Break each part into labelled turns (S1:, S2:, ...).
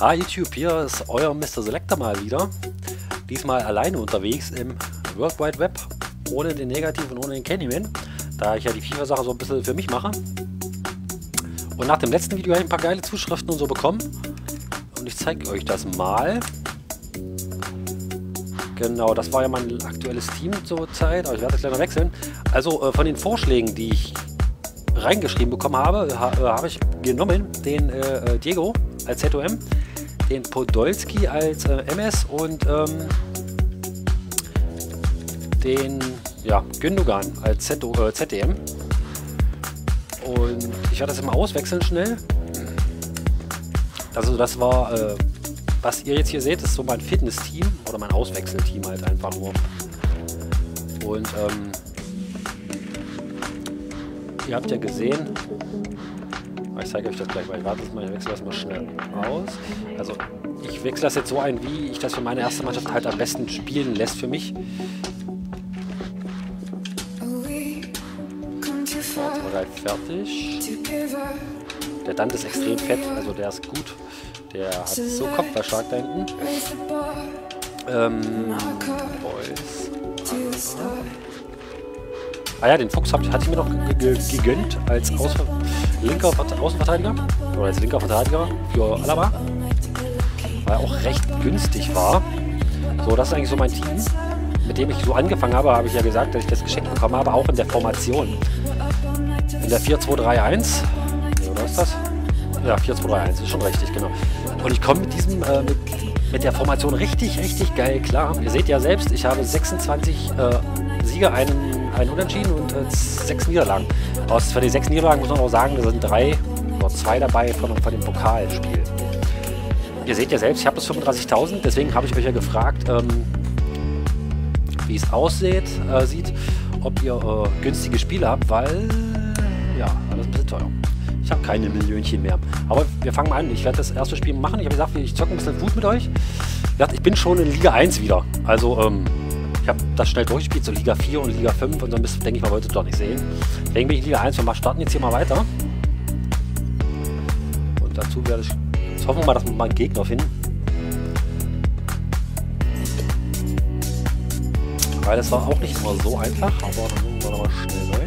S1: Hi YouTube, hier ist euer Mr. Selector mal wieder. Diesmal alleine unterwegs im World Wide Web, ohne den Negativ und ohne den Candyman, da ich ja die FIFA-Sache so ein bisschen für mich mache. Und nach dem letzten Video habe ich ein paar geile Zuschriften und so bekommen. Und ich zeige euch das mal. Genau, das war ja mein aktuelles Team zur Zeit, aber ich werde das gleich noch wechseln. Also äh, von den Vorschlägen, die ich reingeschrieben bekommen habe, ha, äh, habe ich genommen den äh, äh Diego als ZOM, den Podolski als äh, MS und ähm, den ja, Gündogan als ZO, äh, ZDM. Und ich werde das immer auswechseln schnell. Also das war, äh, was ihr jetzt hier seht, ist so mein Fitness-Team oder mein Auswechselteam halt einfach nur. Und ähm, ihr habt ja gesehen, zeige euch das gleich, weil ich warte mal, ich wechsle das mal schnell aus. Also ich wechsle das jetzt so ein, wie ich das für meine erste Mannschaft halt am besten spielen lässt für mich. So, gleich fertig. Der Dant ist extrem fett, also der ist gut. Der hat so Kopfballstark da hinten. Ähm, Boys. Ah ja, den Fuchs hatte ich mir noch gegönnt als Ausver linker Außenverteidiger. Oder als linker Verteidiger für Alaba. Weil er auch recht günstig war. So, das ist eigentlich so mein Team. Mit dem ich so angefangen habe, habe ich ja gesagt, dass ich das geschenkt bekommen habe, auch in der Formation. In der 4-2-3-1. Oder ist das? Ja, 4-2-3-1, ist schon richtig, genau. Und ich komme mit diesem, äh, mit, mit, der Formation richtig, richtig geil klar. Ihr seht ja selbst, ich habe 26 äh, Siege, einen ein Unentschieden und äh, sechs Niederlagen. Aus für die sechs Niederlagen muss man auch sagen, da sind drei oder zwei dabei von, von dem Pokalspiel. Ihr seht ja selbst, ich habe das 35.000, deswegen habe ich euch ja gefragt, ähm, wie es aussieht, äh, sieht, ob ihr äh, günstige Spiele habt, weil ja, alles ein bisschen teuer. Ich habe keine Millionchen mehr. Aber wir fangen mal an. Ich werde das erste Spiel machen. Ich habe gesagt, ich zocke ein bisschen Fuß mit euch. Ich bin schon in Liga 1 wieder. Also ähm, ich habe das schnell durchgespielt, so Liga 4 und Liga 5 und dann denke ich mal, wolltet ihr doch nicht sehen. Deswegen bin ich Liga 1 und wir starten jetzt hier mal weiter. Und dazu werde ich, jetzt hoffen wir mal, dass wir mal einen Gegner finden. Weil das war auch nicht immer so einfach, aber dann müssen wir nochmal schnell neu.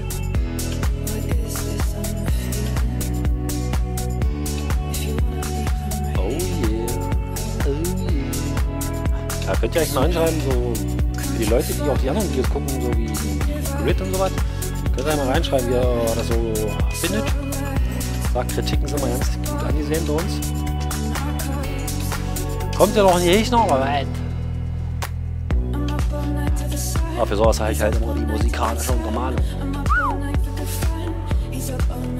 S1: Oh. Oh. Da könnt ihr euch mal anschreiben, so für die Leute, die auch die anderen Videos gucken, so wie Grid und so was, könnt ihr mal reinschreiben, wie ihr das so findet. Sagt, Kritiken sind mal ganz gut angesehen bei uns. Kommt ja noch ein Gegner, aber nein. Aber für sowas habe ich halt immer die musikalische Untermalung.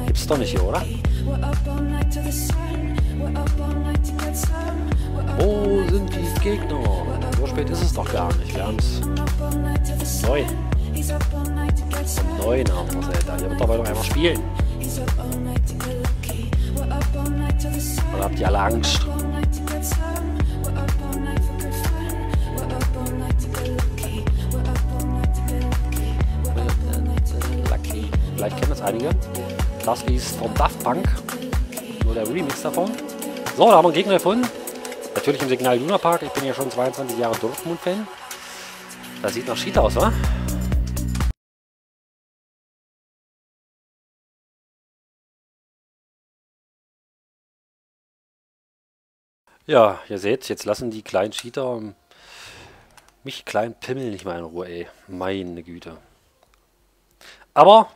S1: Gibt's doch nicht hier, oder? Wo sind die Gegner? Spät ist es doch gar nicht. Wir haben es neun. Um neun haben wir es. Ihr wird dabei noch einmal spielen. Oder habt ihr alle Angst? Vielleicht kennen das einige. Das ist vom Daft Punk. Nur der Remix davon. So, da haben wir einen Gegner gefunden. Natürlich im Signal Luna Park. Ich bin ja schon 22 Jahre Dortmund-Fan. Das sieht nach Schied aus, wa? Ja, ihr seht, jetzt lassen die kleinen Cheater mich kleinen Pimmel nicht mal in Ruhe, ey. Meine Güte. Aber,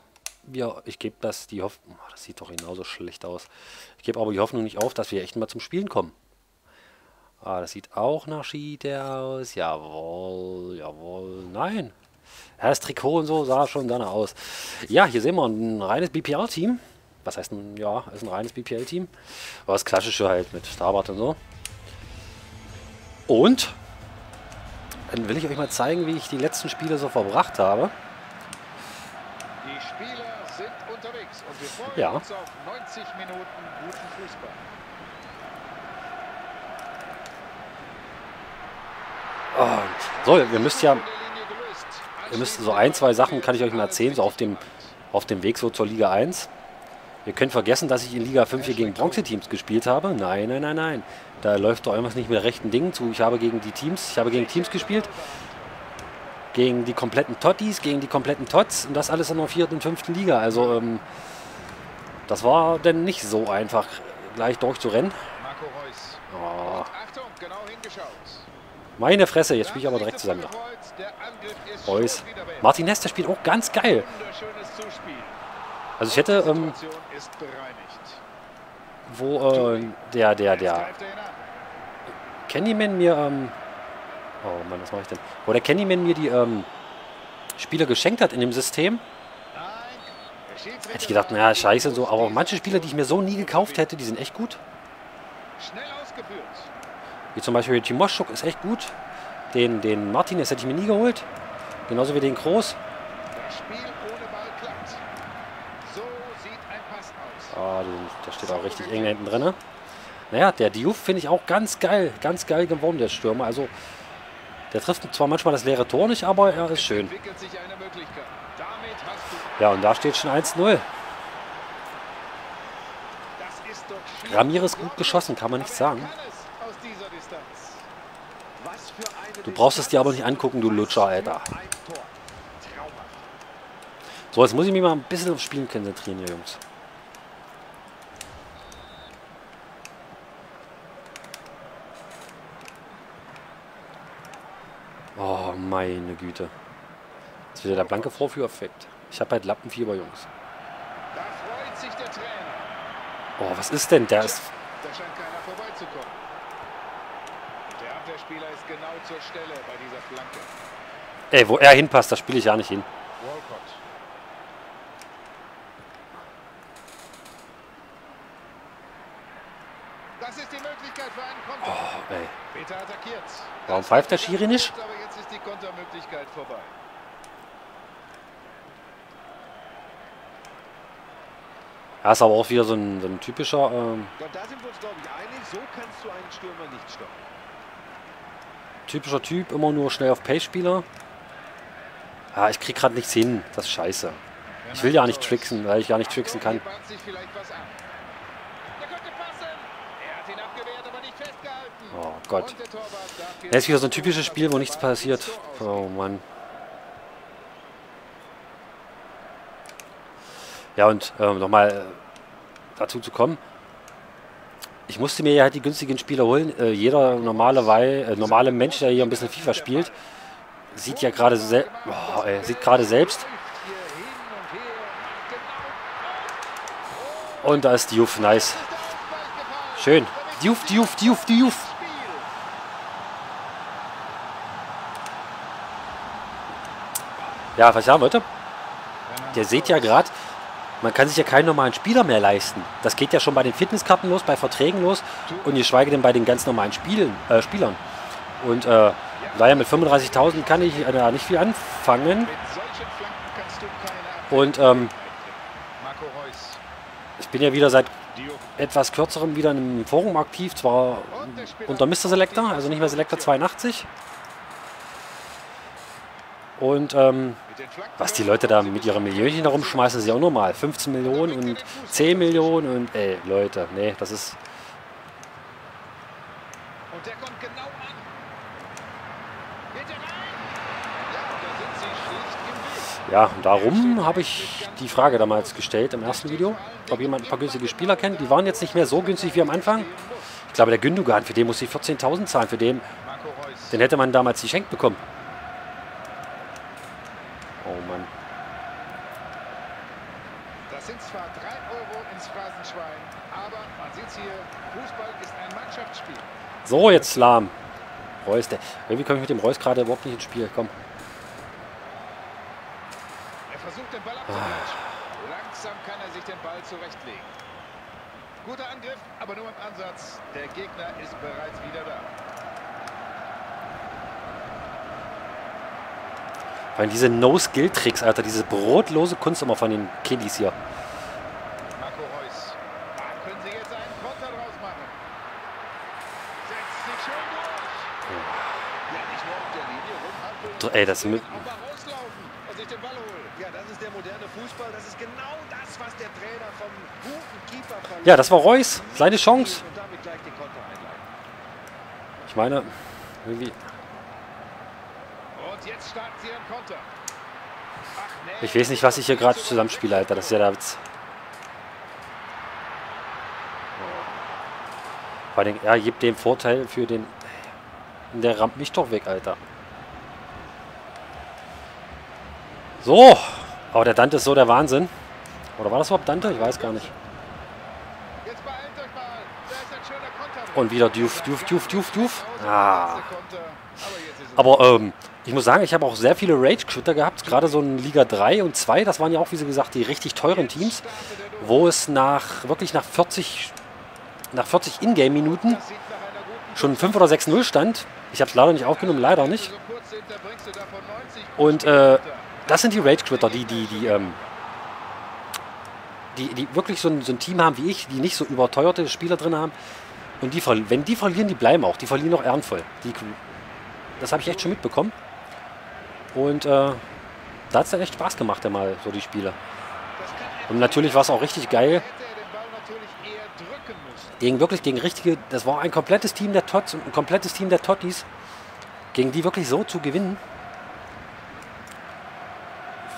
S1: ja, ich gebe das die Hoffnung, das sieht doch genauso schlecht aus. Ich gebe aber die Hoffnung nicht auf, dass wir echt mal zum Spielen kommen. Ah, das sieht auch nach Schiede aus. Jawohl, jawohl. Nein. Das Trikot und so sah schon danach aus. Ja, hier sehen wir ein reines BPL-Team. Was heißt ein, ja, ist ein reines BPL-Team. Aber das klassische halt mit Starbart und so. Und dann will ich euch mal zeigen, wie ich die letzten Spiele so verbracht habe.
S2: Die Spieler sind unterwegs und wir freuen
S1: ja.
S2: uns auf 90 Minuten guten Fußball.
S1: So, ihr müsst ja, ihr müsst so ein, zwei Sachen kann ich euch mal erzählen, so auf dem, auf dem Weg so zur Liga 1. Ihr könnt vergessen, dass ich in Liga 5 hier gegen Bronze-Teams gespielt habe. Nein, nein, nein, nein. Da läuft doch irgendwas nicht mit rechten Dingen zu. Ich habe gegen die Teams, ich habe gegen Teams gespielt. Gegen die kompletten Tottis, gegen die kompletten Tots und das alles in der vierten und fünften Liga. Also, ähm, das war denn nicht so einfach, gleich durchzurennen.
S2: Marco Reus.
S1: Oh,
S2: Und Achtung, genau hingeschaut.
S1: Meine Fresse, jetzt spiele ich aber direkt zusammen. Reus. Martinez, der spielt auch ganz geil. Also ich hätte, ähm, wo äh, der, der, der
S2: er.
S1: Candyman mir, ähm, oh Mann, was mache ich denn? Wo der Candyman mir die ähm, Spieler geschenkt hat in dem System, hätte ich gedacht, naja, scheiße so. Aber manche Spieler, die ich mir so nie gekauft hätte, die sind echt gut.
S2: Schnell ausgeführt.
S1: Wie zum Beispiel Timoschuk ist echt gut. Den, den Martinez hätte ich mir nie geholt. Genauso wie den Groß.
S2: Das Spiel ohne Ball klappt. So sieht ein Pass aus.
S1: Ah, der steht auch richtig eng hinten drin. Naja, der Diouf finde ich auch ganz geil. Ganz geil geworden, der Stürmer. Also, der trifft zwar manchmal das leere Tor nicht, aber er ist schön. Ja, und da steht schon 1-0.
S2: Das ist doch schier.
S1: Ramirez gut geschossen, kann man nicht sagen.
S2: kann es aus dieser Distanz. Was für eine
S1: Du brauchst es dir aber nicht angucken, du Lutscher, Alter. So, jetzt muss ich mich mal ein bisschen aufs Spielen konzentrieren hier, Jungs. Oh, meine Güte. Jetzt wieder der blanke Vorführeffekt. Ich habe halt Lappenfieber, Jungs. Oh, was ist denn? Der ist...
S2: Der Abwehrspieler ist genau zur Stelle bei dieser Flanke.
S1: Ey, wo er hinpasst, da spiele ich ja nicht hin.
S2: Walcott. Das ist die Möglichkeit für einen Konter.
S1: Oh, ey.
S2: Peter attackiert.
S1: Warum pfeift der Schiri nicht?
S2: Aber jetzt ist die Kontermöglichkeit vorbei.
S1: Er ist aber auch wieder so ein, so ein typischer... Ähm,
S3: Ja, da sind wir uns, glaube ich, einig. So kannst du einen Stürmer nicht stoppen.
S1: Typischer Typ, immer nur schnell auf Pace-Spieler. Ja, ich krieg gerade nichts hin. Das ist scheiße. Ich will ja nicht tricksen, weil ich ja nicht tricksen kann. Oh Gott. Das ist wieder so ein typisches Spiel, wo nichts passiert. Oh Mann. Ja, und ähm, nochmal äh, dazu zu kommen. Ich musste mir ja halt die günstigen Spieler holen. Äh, jeder normale, Wei äh, normale Mensch, der hier ein bisschen FIFA spielt, sieht ja gerade sel oh, ey, sieht gerade selbst.
S2: Und
S1: da ist Diouf, nice. Schön. Diouf, Diouf, Diouf, Diouf. Ja, was ich sagen wollte, der seht ja gerade, man kann sich ja keinen normalen Spieler mehr leisten. Das geht ja schon bei den Fitnesskarten los, bei Verträgen los und geschweige denn bei den ganz normalen Spielen, äh, Spielern. Und äh, daher mit 35.000 kann ich äh, da nicht viel anfangen. Und ähm, ich bin ja wieder seit etwas kürzerem wieder im Forum aktiv, zwar unter Mr. Selector, also nicht mehr Selector 82. Und ähm, was die Leute da mit ihren Millionchen da rumschmeißen, ist ja auch normal. 15 Millionen und 10 Millionen und ey, Leute, nee, das ist.
S2: Und der kommt genau? Ja,
S1: und darum habe ich die Frage damals gestellt im ersten Video, ob jemand ein paar günstige Spieler kennt. Die waren jetzt nicht mehr so günstig wie am Anfang. Ich glaube, der Gündogan, für den muss ich 14.000 zahlen. Für den, den hätte man damals geschenkt bekommen. Oh Mann.
S2: Das sind zwar 3 Euro ins Phrasenschwein, aber man sieht hier, Fußball ist ein Mannschaftsspiel.
S1: So, jetzt Lahm. Reus, der, irgendwie komme ich mit dem Reus gerade überhaupt nicht ins Spiel. Komm.
S2: Er versucht den Ball abzugleichen. Langsam kann er sich den Ball zurechtlegen. Guter Angriff, aber nur im Ansatz. Der Gegner ist bereits wieder da.
S1: Weil diese No-Skill-Tricks, Alter, diese brotlose Kunst immer von den Kiddies hier.
S2: Marco Reus. Da können sie jetzt einen Konter draus machen. Setzt sich schön durch. Ja, nicht nur auf der Linie rumhampeln,
S1: Dr- ey, das
S2: sondern
S1: mit-
S2: auch mal rauslaufen. Also sich den Ball holen.
S3: Ja, das ist der moderne Fußball. Das ist genau das, was der Trainer vom guten Keeper verlangt.
S1: Ja, das war Reus. Seine Chance. Ich meine, irgendwie... Ich weiß nicht, was ich hier gerade zusammenspiele, Alter. Das ist ja der Witz. Vor allem, er gibt den Vorteil für den... Der rammt mich doch weg, Alter. So. Aber der Dante ist so der Wahnsinn. Oder war das überhaupt Dante? Ich weiß gar nicht. Und wieder Duf, Duf, Duf, Duf, Duf. Ah.
S2: Aber
S1: ähm, ich muss sagen, ich habe auch sehr viele Rage-Quitter gehabt. Gerade so in Liga 3 und 2. Das waren ja auch, wie Sie gesagt, die richtig teuren Teams. Wo es nach, wirklich nach 40, nach 40 Ingame-Minuten schon 5 oder 6-0 stand. Ich habe es leider nicht aufgenommen, leider nicht.
S2: So kurz hinter bringst du davon 90
S1: Und äh, das sind die Rage-Quitter, die, die, die, ähm, die, die wirklich so ein, so ein Team haben wie ich, die nicht so überteuerte Spieler drin haben. Und die, wenn die verlieren, die bleiben auch. Die verlieren auch ehrenvoll. Die, das habe ich echt schon mitbekommen. Und äh, da hat es dann echt Spaß gemacht, ja so die Spiele. Und natürlich war es auch richtig geil, gegen wirklich gegen richtige, das war ein komplettes Team der Tots und ein komplettes Team der Tottis, gegen die wirklich so zu gewinnen.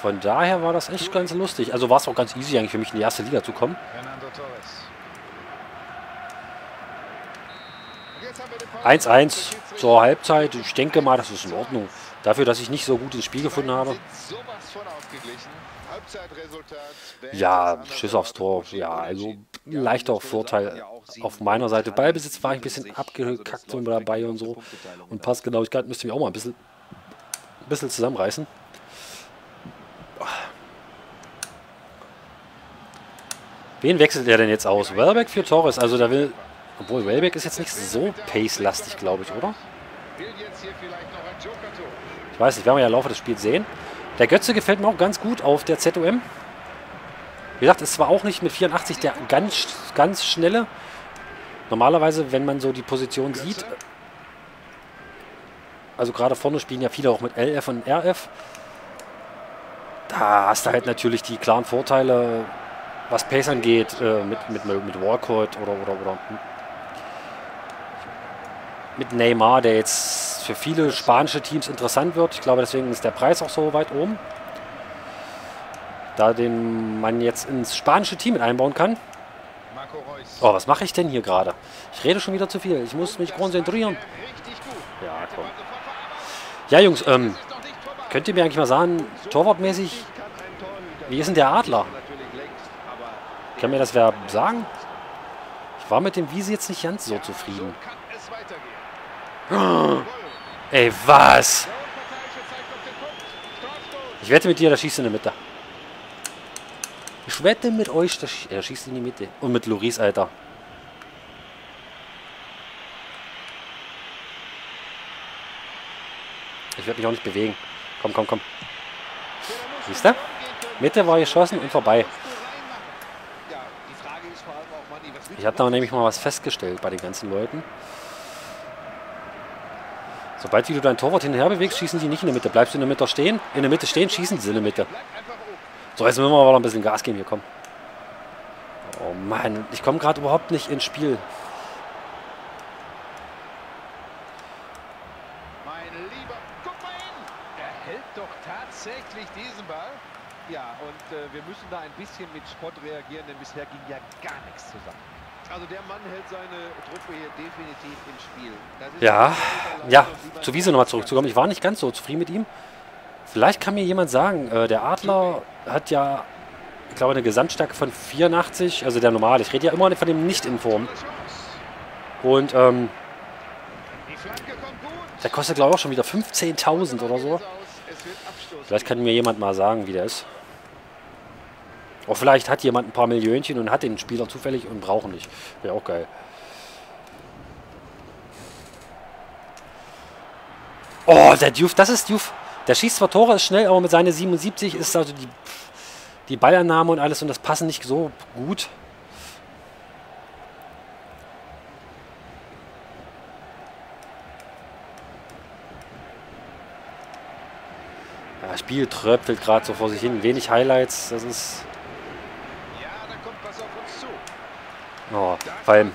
S1: Von daher war das echt ganz lustig. Also war es auch ganz easy eigentlich für mich in die erste Liga zu kommen.
S2: Fernando Torres. Und jetzt haben wir den Ball.
S1: 1-1 zur Halbzeit. Ich denke mal, das ist in Ordnung. Dafür, dass ich nicht so gut ins Spiel gefunden habe. Ja, Schiss aufs Tor. Ja, also leichter Vorteil auf meiner Seite. Ballbesitz war ich ein bisschen abgekackt so dabei und so. Und Passgenauigkeit müsste mich auch mal ein bisschen, ein bisschen zusammenreißen. Wen wechselt er denn jetzt aus? Welbeck für Torres. Also da will. Obwohl Welbeck ist jetzt nicht so pace-lastig, glaube ich, oder? Ich weiß nicht, werden wir ja im Laufe des Spiels sehen. Der Götze gefällt mir auch ganz gut auf der ZOM. Wie gesagt, ist zwar auch nicht mit 84 der ganz, ganz schnelle. Normalerweise, wenn man so die Position sieht, also gerade vorne spielen ja viele auch mit LF und RF. Da hast du halt natürlich die klaren Vorteile, was Pace angeht, äh, mit, mit, mit Walcott oder, oder, oder mit Neymar, der jetzt für viele spanische Teams interessant wird. Ich glaube, deswegen ist der Preis auch so weit oben. Da den man jetzt ins spanische Team mit einbauen kann. Oh, was mache ich denn hier gerade? Ich rede schon wieder zu viel. Ich muss mich konzentrieren. Ja, komm. Ja, Jungs, ähm,
S2: Ist noch nicht vorbei.
S1: Könnt ihr mir eigentlich mal sagen, torwartmäßig, wie ist denn der Adler? Kann mir das wer sagen? Ich war mit dem Wiese jetzt nicht ganz so zufrieden. Ey, was? Ich wette mit dir, der schießt in der Mitte. Ich wette mit euch, der, sch er schießt in die Mitte. Und mit Loris, Alter. Ich werde mich auch nicht bewegen. Komm, komm, komm. Siehst du? Mitte war geschossen und vorbei. Ich habe da nämlich mal was festgestellt bei den ganzen Leuten. Sobald du dein Torwart hin und her bewegst, schießen die nicht in der Mitte. Bleibst du in der Mitte stehen, in der Mitte stehen, schießen sie in der Mitte. So, jetzt müssen wir aber noch ein bisschen Gas geben hier, komm. Oh Mann, ich komme gerade überhaupt nicht ins Spiel.
S2: Mein Lieber, guck mal hin. Er hält doch tatsächlich diesen Ball.
S3: Ja, und äh, wir müssen da ein bisschen mit Spott reagieren, denn bisher ging ja gar nichts zusammen. Also der Mann hält seine Truppe hier definitiv im Spiel. Das ist
S1: Ja, ja, zu Wiese nochmal zurückzukommen. Ich war nicht ganz so zufrieden mit ihm. Vielleicht kann mir jemand sagen, äh, der Adler hat ja, ich glaube, eine Gesamtstärke von 84, also der normale. Ich rede ja immer von dem nicht in Form. Und ähm, der kostet, glaube ich, auch schon wieder 15.000 oder so. Vielleicht kann mir jemand mal sagen, wie der ist. Auch vielleicht hat jemand ein paar Millionchen und hat den Spieler zufällig und braucht nicht. Wäre auch geil. Oh, der Diouf, das ist Diouf. Der schießt zwar Tore, ist schnell, aber mit seiner 77 ist also die, die Ballannahme und alles und das Passen nicht so gut. Ja, Spiel tröpfelt gerade so vor sich hin. Wenig Highlights. Das ist.
S2: Ja, da kommt was auf uns zu.
S1: Oh, allem.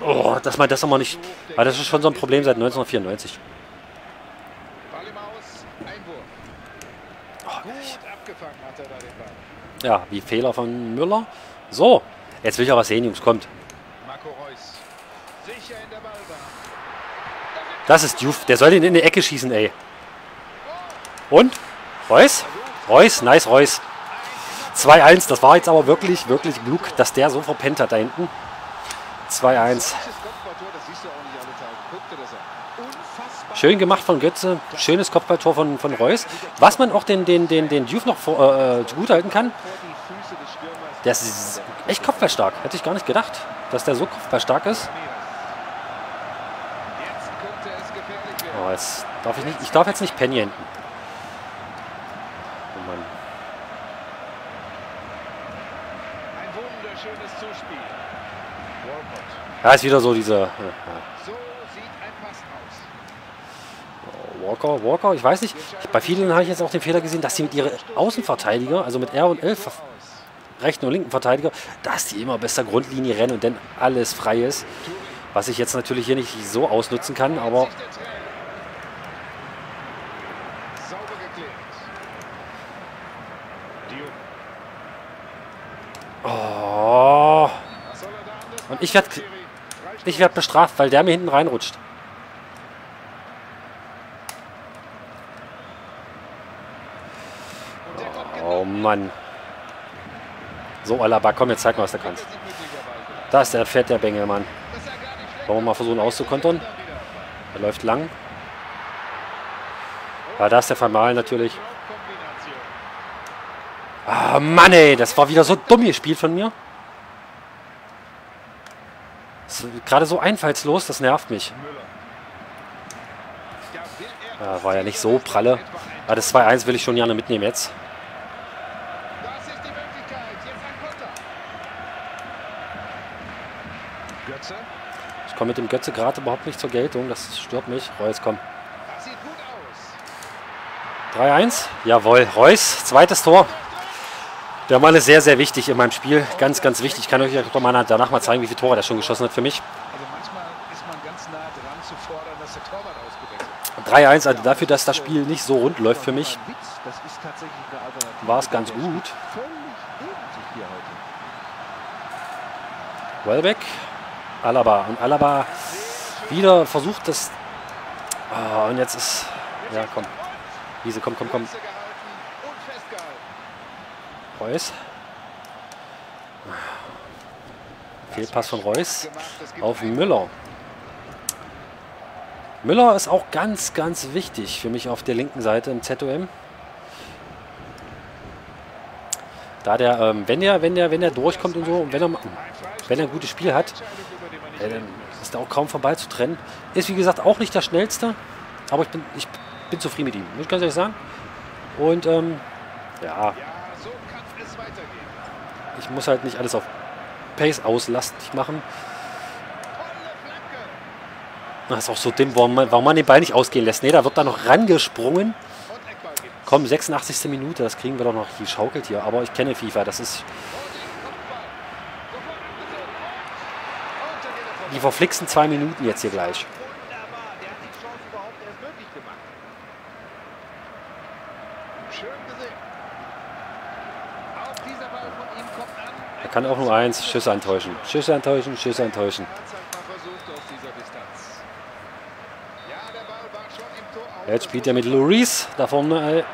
S1: Oh, dass man das nochmal nicht. Weil das ist schon so ein Problem seit 1994.
S2: Ball im Aus, Einwurf.
S1: Oh,
S2: den
S1: ja, wie Fehler von Müller. So, jetzt will ich aber sehen, Jungs, kommt. Das ist Diouf. Der soll ihn in die Ecke schießen, ey. Und? Reus? Reus, nice Reus. 2-1. Das war jetzt aber wirklich, wirklich klug, dass der so verpennt hat da hinten. 2-1.
S2: Solches Kopfballtor, das siehst du auch nicht alle Tage. Guck dir das an. Unfassbar.
S1: Schön gemacht von Götze. Schönes Kopfballtor von, von Reus. Was man auch den, den, den, den Diouf noch vor, äh, kann,
S2: die Füße des Stürmers.
S1: der ist echt kopfballstark. Hätte ich gar nicht gedacht, dass der so kopfballstark ist. Oh, jetzt darf ich nicht. Ich darf jetzt nicht Penny hinten. Oh Mann.
S2: Ein wunderschönes Zuspiel. Walcott.
S1: Ja, ist wieder so diese. Ja, ja.
S2: So sieht ein Pass aus.
S1: Walker, Walker, ich weiß nicht. Bei vielen habe ich jetzt auch den Fehler gesehen, dass sie mit ihren Außenverteidiger, also mit R und L, rechten und linken Verteidiger, dass die immer bis zur Grundlinie rennen und dann alles frei ist. Was ich jetzt natürlich hier nicht so ausnutzen kann, aber oh,
S2: da
S1: Und ich werd-
S2: machen, Schiri? Freistoß.
S1: Ich werde bestraft, weil der mir hinten reinrutscht. Oh Mann. So, Alaba, komm, jetzt zeig mal, was du kannst. Da ist der Fett, der Bengel, Mann. Wollen wir mal versuchen auszukontern? Er läuft lang. Ja, da ist der Vermal natürlich. Ah, Mann, ey, das war wieder so dumm gespielt von mir. Ist Gerade so einfallslos, das nervt mich.
S2: Ja,
S1: war ja nicht so pralle. Aber das 2-1 will ich schon gerne mitnehmen jetzt. Ich komme mit dem Götze gerade überhaupt nicht zur Geltung. Das stört mich. Reus, komm.
S2: Das sieht gut aus.
S1: 3-1. Jawohl, Reus, zweites Tor. Der Mann ist sehr, sehr wichtig in meinem Spiel. Ganz, ganz wichtig. Ich kann euch mal danach mal zeigen, wie viele Tore der schon geschossen hat für mich.
S2: Also manchmal ist man ganz nah dran zu fordern, dass der Torwart ausgewechselt wird.
S1: 3-1, also dafür, dass das Spiel nicht so rund läuft für mich, war es ganz gut. Welbeck, Alaba. Und Alaba wieder versucht das. Ah, und jetzt ist. Ja, komm. Wiese, komm, komm, komm.
S2: Klasse gehalten und festgehalten.
S1: Reus. Fehlpass von Reus auf Müller. Müller ist auch ganz, ganz wichtig für mich auf der linken Seite im ZOM. Da der, ähm, wenn der, wenn der, wenn der durchkommt und so, und wenn er, wenn er ein gutes Spiel hat, äh, ist er auch kaum vorbei zu trennen. Ist wie gesagt auch nicht der schnellste, aber ich bin, ich bin zufrieden mit ihm, muss ich ganz ehrlich sagen. Und ähm, ja,
S2: Ja, so kann es weitergehen.
S1: Ich muss halt nicht alles auf Pace auslastig machen. Das ist auch so dumm, warum man, warum man den Ball nicht ausgehen lässt. Ne, da wird da noch rangesprungen. Komm, 86. Minute, das kriegen wir doch noch geschaukelt hier. Aber ich kenne FIFA, das ist die verflixen zwei Minuten jetzt hier gleich.
S3: Wunderbar, der hat die Chance überhaupt erst möglich gemacht.
S2: Schön gesehen. Auch dieser Ball von ihm kommt an.
S1: Er kann auch nur eins, Schüsse enttäuschen. Schüsse enttäuschen, Schüsse enttäuschen. Jetzt spielt er mit Luis da vorne.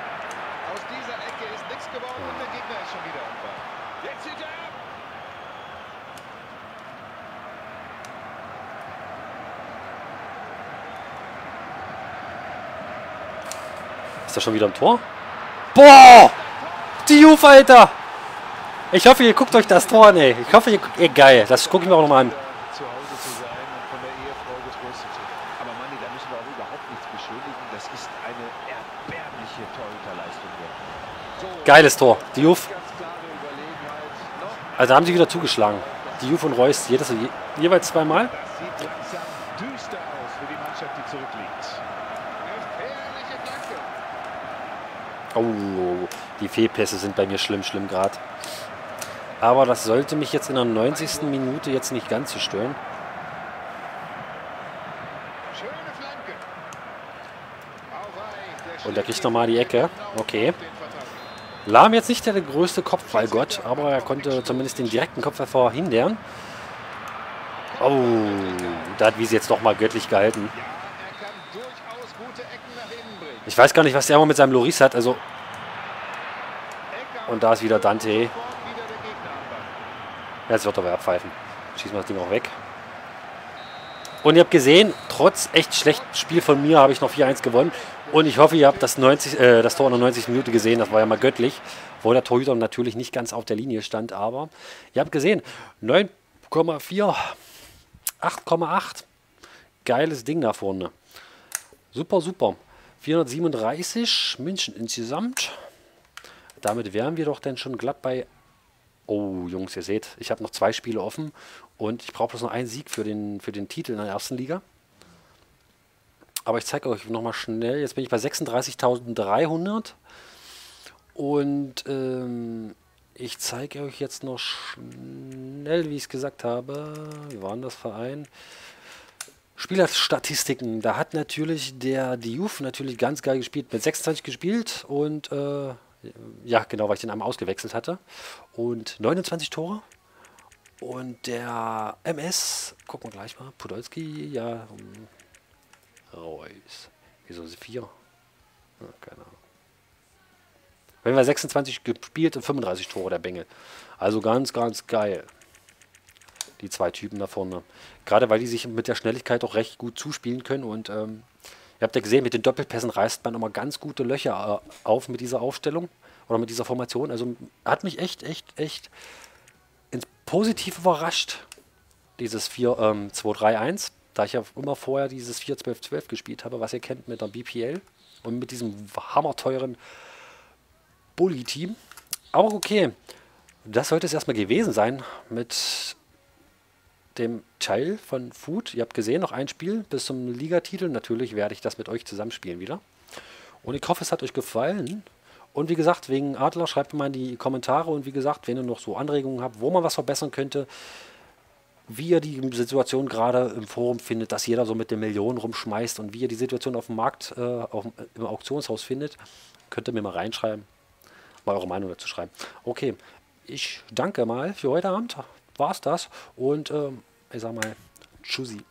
S2: Ist er
S1: schon wieder im Tor? Boah! Die Juve, Alter! Ich hoffe, ihr guckt euch das Tor an, ey. Ich hoffe, ihr guckt. Ey, geil. Das gucke ich mir auch nochmal an.
S3: Zu Hause zu sein und von der Ehefrau getröstet zu werden. Aber Manni, da müssen wir auch überhaupt nichts beschönigen. Das ist eine erbärmliche Torhüterleistung hier. So,
S1: Geiles Tor. Die.
S3: Noch
S1: Also haben sie wieder zugeschlagen. Die Juve und Reus jedes, je, jeweils zweimal.
S2: Das sieht langsam düster aus für die Mannschaft, die zurückliegt. Gefährliche Flanke.
S1: Oh, die Fehlpässe sind bei mir schlimm, schlimm gerade. Aber das sollte mich jetzt in der 90. Minute jetzt nicht ganz so stören. Und er kriegt nochmal die Ecke. Okay. Lahm jetzt nicht der größte Kopfballgott, aber er konnte zumindest den direkten Kopfball verhindern. Oh, da hat Wiese jetzt nochmal göttlich gehalten. Ich weiß gar nicht, was der immer mit seinem Loris hat. Also, und da ist wieder Dante.
S2: sofort wieder der Gegner am Ball.
S1: Jetzt wird er aber abpfeifen. Schießen wir das Ding auch weg. Und ihr habt gesehen, trotz echt schlechten Spiel von mir habe ich noch 4-1 gewonnen. Und ich hoffe, ihr habt das, 90, äh, das Tor in der 90. Minute gesehen. Das war ja mal göttlich. Wo der Torhüter natürlich nicht ganz auf der Linie stand. Aber ihr habt gesehen, 9,4, 8,8. Geiles Ding da vorne. Super, super. 437 München insgesamt. Damit wären wir doch dann schon glatt bei Oh, Jungs, ihr seht, ich habe noch zwei Spiele offen und ich brauche bloß noch einen Sieg für den, für den Titel in der ersten Liga. Aber ich zeige euch nochmal schnell. Jetzt bin ich bei 36.300 und ähm, ich zeige euch jetzt noch schnell, wie ich es gesagt habe. Wie war denn das Verein? Spielerstatistiken. Da hat natürlich der Diouf natürlich ganz geil gespielt. Mit 26 gespielt und äh, ja, genau, weil ich den einmal ausgewechselt hatte. Und 29 Tore. Und der MS, gucken wir gleich mal, Podolski, ja, um, Reus. Wieso ist vier? Ja, keine Ahnung. Wenn wir 26 gespielt und 35 Tore, der Bengel. Also ganz, ganz geil. Die zwei Typen da vorne. Gerade weil die sich mit der Schnelligkeit auch recht gut zuspielen können und ähm, Ihr habt ja gesehen, mit den Doppelpässen reißt man immer ganz gute Löcher äh, auf mit dieser Aufstellung oder mit dieser Formation. Also hat mich echt, echt, echt ins Positive überrascht, dieses 4-2-3-1. Da ich ja immer vorher dieses 4-12-12 gespielt habe, was ihr kennt mit der BPL und mit diesem hammerteuren Bully-Team. Aber okay, das sollte es erstmal gewesen sein mit dem Teil von Food. Ihr habt gesehen, noch ein Spiel bis zum Ligatitel. Natürlich werde ich das mit euch zusammenspielen wieder. Und ich hoffe, es hat euch gefallen. Und wie gesagt, wegen Adler, schreibt mal in die Kommentare. Und wie gesagt, wenn ihr noch so Anregungen habt, wo man was verbessern könnte, wie ihr die Situation gerade im Forum findet, dass jeder so mit den Millionen rumschmeißt und wie ihr die Situation auf dem Markt, äh, auf, im Auktionshaus findet, könnt ihr mir mal reinschreiben. Mal eure Meinung dazu schreiben. Okay, ich danke mal für heute Abend. War's das. Und ähm, ich sag mal, tschüssi.